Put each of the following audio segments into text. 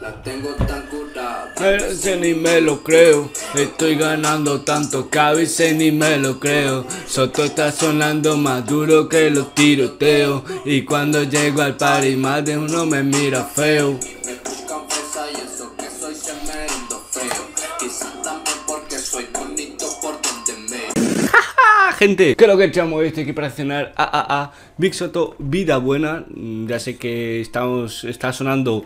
La tengo tan curada. Ese ni me lo creo, estoy ganando tanto que a veces ni me lo creo. Soto está sonando más duro que los tiroteos. Y cuando llego al party más de uno me mira feo. Gente, creo que echamos este aquí para cenar a a a Big Soto, vida buena. Mm, Ya sé que estamos, está sonando,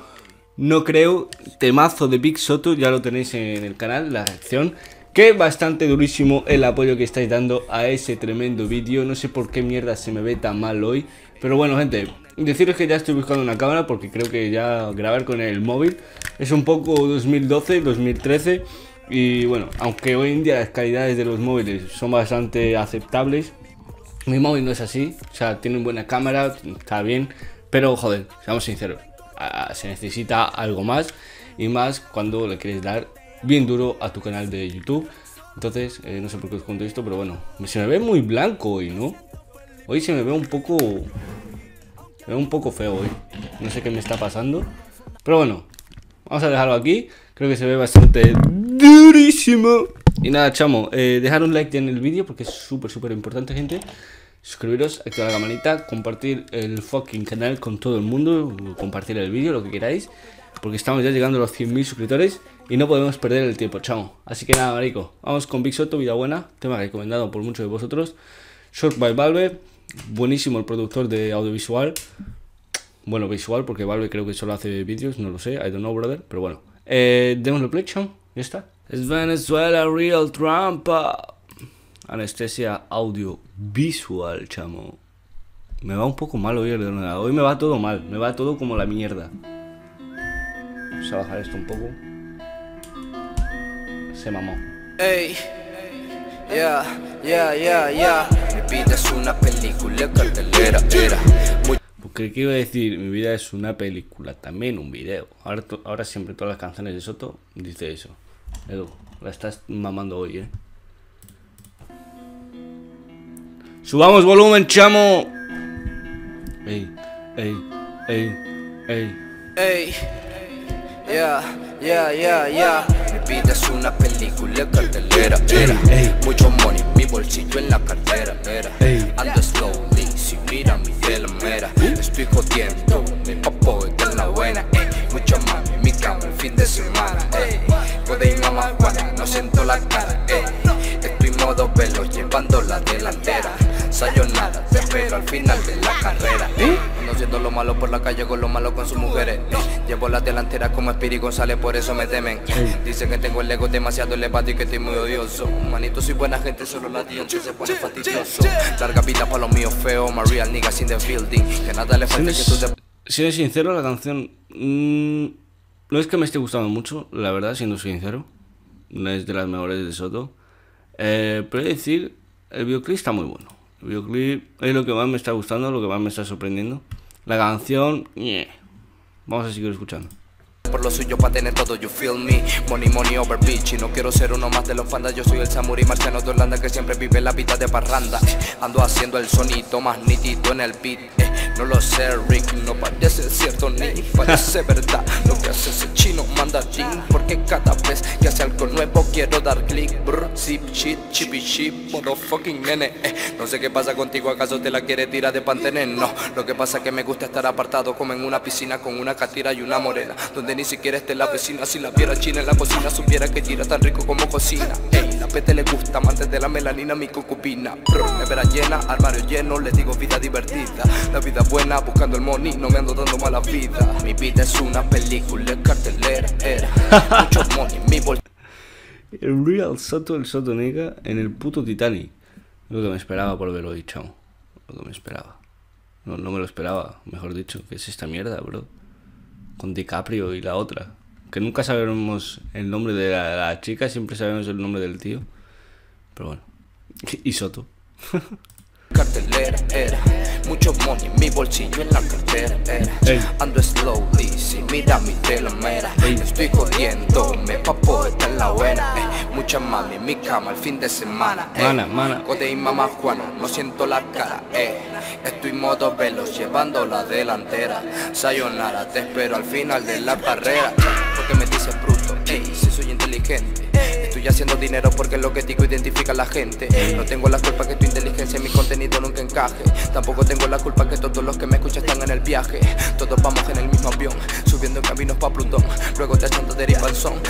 no creo, temazo de Big Soto, ya lo tenéis en el canal, la reacción. Que bastante durísimo el apoyo que estáis dando a ese tremendo vídeo. No sé por qué mierda se me ve tan mal hoy. Pero bueno, gente, deciros que ya estoy buscando una cámara porque creo que ya grabar con el móvil es un poco 2012, 2013. Y bueno, aunque hoy en día las calidades de los móviles son bastante aceptables, mi móvil no es así. O sea, tiene buena cámara, está bien. Pero joder, seamos sinceros, se necesita algo más. Y más cuando le quieres dar bien duro a tu canal de YouTube. Entonces, eh, no sé por qué os cuento esto, pero bueno, se me ve muy blanco hoy, ¿no? Hoy se me ve un poco. Se me ve un poco feo hoy. No sé qué me está pasando. Pero bueno, vamos a dejarlo aquí. Creo que se ve bastante durísimo. Y nada, chamo, eh, dejar un like en el vídeo porque es súper, súper importante, gente. Suscribiros, activar la campanita, compartir el fucking canal con todo el mundo, compartir el vídeo, lo que queráis. Porque estamos ya llegando a los 100.000 suscriptores y no podemos perder el tiempo, chamo. Así que nada, marico, vamos con Big Soto, Vida Buena, tema recomendado por muchos de vosotros. Short by Valve, buenísimo el productor de audiovisual. Bueno, visual, porque Valve creo que solo hace vídeos, no lo sé, I don't know, brother, pero bueno. Eh, démosle play, chamo, ya está. Es Venezuela Real Trampa. Anestesia audio visual, chamo. Me va un poco mal hoy el ordenador. Hoy me va todo mal. Me va todo como la mierda. Vamos a bajar esto un poco. Se mamó. Ey, yeah, yeah, yeah, yeah. Mi vida es una película. Porque ¿qué iba a decir? Mi vida es una película, también un video. Ahora, ahora siempre todas las canciones de Soto dice eso. Edu, la estás mamando hoy, eh. Subamos volumen, chamo. Ey, ey, ey, ey. Ey, yeah, yeah, yeah, yeah. Mi vida es una película cartelera, era. ey. Mucho money, mi bolsillo en la cartera, era. Ey. Ando slowly, si mira mi telemera. Estoy jodiendo, mi papo está en la buena, ey. Mucho mami, mi cama el fin de semana, ey. Puede ir mamá Juana, no siento la cara, ey. Estoy modo velo, llevando la delantera. Sayonara, te espero al final de la carrera. ey. Ando haciendo lo malo por la calle con lo malo con sus mujeres. Llevo la delantera como Spiri González, por eso me temen. Dicen que tengo el ego demasiado elevado y que estoy muy odioso. Manito, soy buena gente, solo la dientes se pone fastidioso. Larga vida para los míos feos, my real niggas in the building. Que nada le falte que tú te Siendo sincero, la canción mm, no es que me esté gustando mucho, la verdad, siendo sincero. No es de las mejores de Soto. Eh, pero decir, el videoclip está muy bueno. Videoclip es lo que más me está gustando, lo que más me está sorprendiendo. La canción, ñe. vamos a seguir escuchando. Por lo suyo pa' tener todo, you feel me. Money, money over bitch Y no quiero ser uno más de los fandas Yo soy el samurái marciano de Holanda Que siempre vive la vida de parranda. Ando haciendo el sonido más nítido en el beat eh, No lo sé, Rick No parece cierto ni parece verdad. Lo que hace ese chino mandarín Porque cada vez que hace algo nuevo Quiero dar click, brr, zip, shit, chippy, shit Motherfucking nene eh, No sé qué pasa contigo, ¿acaso te la quieres tirar de pantener? No, lo que pasa es que me gusta estar apartado Como en una piscina con una catira y una morena Donde ni siquiera esté la vecina Si la viera china en la cocina Supiera que tira tan rico como cocina Ey, la pete le gusta, amantes de la melanina Mi concubina, brr, nevera llena Armario lleno, les digo vida divertida La vida buena, buscando el money No me ando dando mala vida Mi vida es una película cartelera Era mucho money, mi bolsillo El Real Soto, el Soto Nega en el puto Titanic. Lo que me esperaba por verlo hoy, chamo. Lo que me esperaba. No, no me lo esperaba, mejor dicho. ¿Qué es esta mierda, bro? Con DiCaprio y la otra. Que nunca sabemos el nombre de la, la chica, siempre sabemos el nombre del tío. Pero bueno. Y Soto. cartelera era Mucho money mi bolsillo en la cartera. eh. Ando slowly, si mira mi telemera. Estoy jodiéndome pa' poder estar en la buena. eh. Mucha mami en mi cama el fin de semana. eh. Mana, mana. Code y mamá Juana, no siento la cara, eh. Estoy modo veloz, llevando la delantera. Sayonara, te espero al final de la carrera. Porque me dices bruto, ey, si soy inteligente. Estoy haciendo dinero porque lo que digo identifica a la gente. No tengo la culpa que tu inteligencia y mi contenido nunca encaje. Tampoco tengo la culpa que todos los que me escuchan están en el viaje. Todos vamos en el mismo avión, subiendo en caminos pa' Plutón. Luego te echando deriva al son,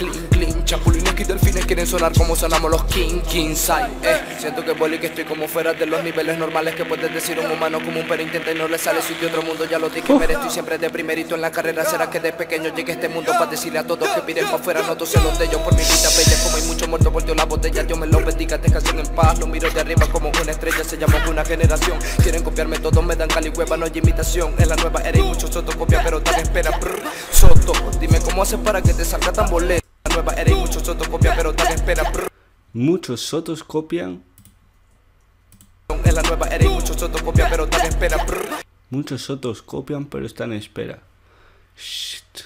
clean, clean. Chapulines y delfines quieren sonar como sonamos los king, king side eh. Siento que vuelo y que estoy como fuera de los niveles normales Que puedes decir un humano como un pero intenta y no le sale. Soy de otro mundo, ya lo dije, pero estoy siempre de primerito en la carrera. Será que de pequeño llegue a este mundo para decirle a todos que miren pa' afuera No sé los de ellos. Por mi vida bella Como hay muchos muertos, volteo la botella. Dios me lo bendiga, descansen en paz. Lo miro de arriba como una estrella, se llama una generación. Quieren copiarme, todos me dan cali hueva, no hay imitación. En la nueva era hay muchos sotos copian, pero también espera brr. Soto, dime cómo haces para que te salga tan boleta La nueva era hay muchos sotos copian, pero también espera brr. Muchos sotos copian. En la nueva era hay muchos sotos copian, pero espera. Muchos sotos copian, pero están en espera. Shit.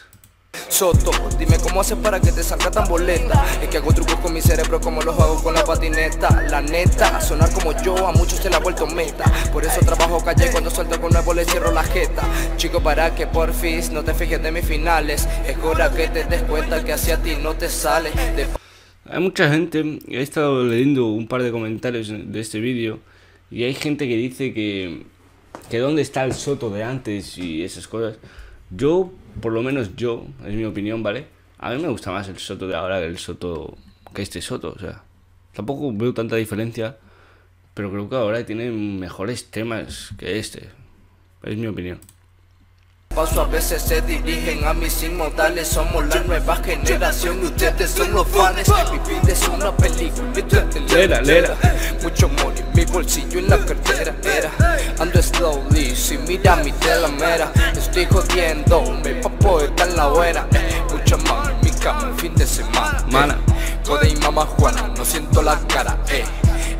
Soto, dime cómo haces para que te salga tan boleta. Es que hago trucos con mi cerebro como los hago con la patineta. La neta, sonar como yo a muchos se la ha vuelto meta. Por eso trabajo calle cuando suelto con nuevo le cierro la jeta. Chico para que porfis no te fijes de mis finales. Es hora que te des cuenta que hacia ti no te sale. De Hay mucha gente, he estado leyendo un par de comentarios de este vídeo y hay gente que dice que, que dónde está el soto de antes y esas cosas. Yo, por lo menos yo, es mi opinión, ¿vale? A mí me gusta más el soto de ahora que el soto que este soto, o sea, tampoco veo tanta diferencia, pero creo que ahora tienen mejores temas que este. Es mi opinión. Paso a veces se dirigen a mis inmortales Somos la nueva generación y ustedes son los fans Mi vida es una película Lera, lera. Mucho money en mi bolsillo en la cartera era. Ando slowly, si mira mi telamera Estoy jodiendo, me papo está en la buena Mucha mami en mi cama el fin de semana Mana. Code y mamá Juana, no siento la cara, eh.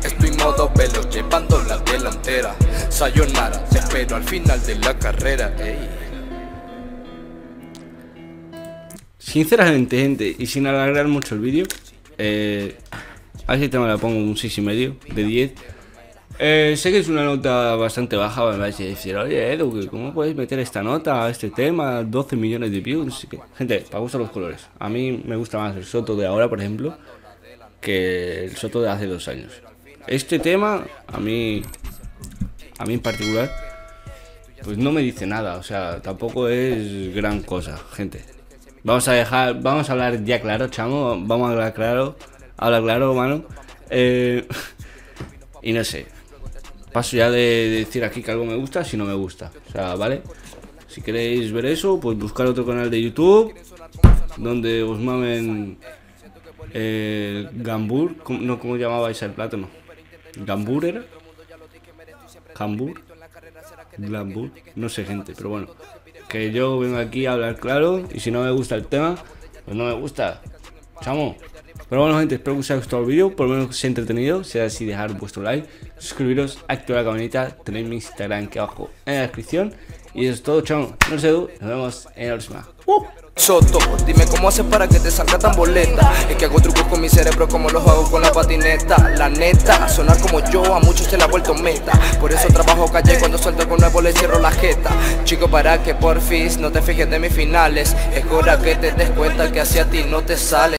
Estoy modo velo, llevando la delantera. Sayonara, te espero al final de la carrera, ey Sinceramente, gente, y sin alargar mucho el vídeo, eh, a ver si te me la pongo un 6,5 de 10. Eh, sé que es una nota bastante baja, me vais a decir, oye Edu, que ¿cómo puedes meter esta nota a este tema? 12 millones de views. sé qué". Gente, para gustar los colores. A mí me gusta más el Soto de ahora, por ejemplo, que el Soto de hace dos años. Este tema, a mí, a mí en particular, pues no me dice nada, o sea, tampoco es gran cosa, gente. Vamos a dejar, vamos a hablar ya claro, chamo, vamos a hablar claro, habla claro, mano. Eh, y no sé, paso ya de decir aquí que algo me gusta si no me gusta, o sea, ¿vale? Si queréis ver eso, pues buscar otro canal de YouTube donde os mamen eh, Gambur, ¿cómo- no, ¿cómo llamabais el plátano? ¿Gambur era? ¿Gambur? Glambur, no sé gente, pero bueno, que yo vengo aquí a hablar claro y si no me gusta el tema, pues no me gusta, chamo. Pero bueno gente, espero que os haya gustado el vídeo, por lo menos que haya entretenido, si es así dejar vuestro like, suscribiros, activar la campanita, tenéis mi Instagram aquí abajo en la descripción y eso es todo chamo, no sé, nos vemos en la próxima. Soto, dime cómo haces para que te salga tan boleta. Es que hago trucos con mi cerebro como los hago con la patineta. La neta, sonar como yo a muchos se la ha vuelto meta. Por eso trabajo calle cuando suelto con nuevo le cierro la jeta. Chico para que porfis no te fijes de mis finales. Es hora que te des cuenta que hacia ti no te sale